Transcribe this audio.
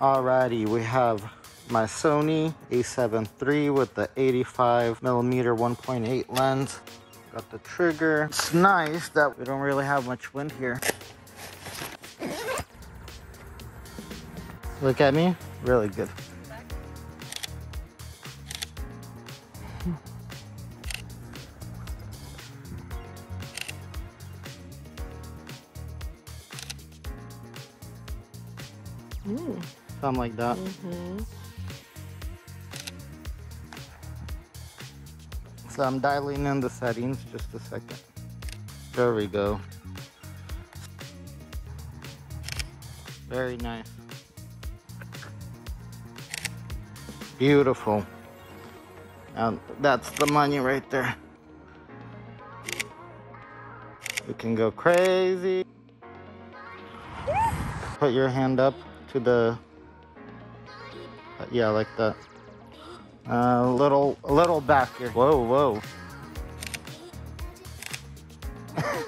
Alrighty, we have my Sony a7 III with the 85 millimeter 1.8 lens. Got the trigger. It's nice that we don't really have much wind here. Look at me, really good. Mm. Something like that. Mm-hmm. So I'm dialing in the settings just a second. There we go. Very nice. Beautiful. And that's the money right there. You can go crazy. Put your hand up to the, yeah, like that. A uh, little, a little back here. Whoa, whoa.